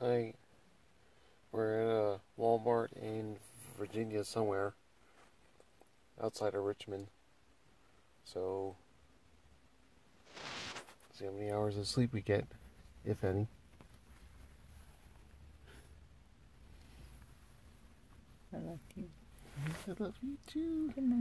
Hi. We're at a Walmart in Virginia somewhere outside of Richmond. So, see how many hours of sleep we get, if any. I love you. I love you too. Good night.